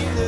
you.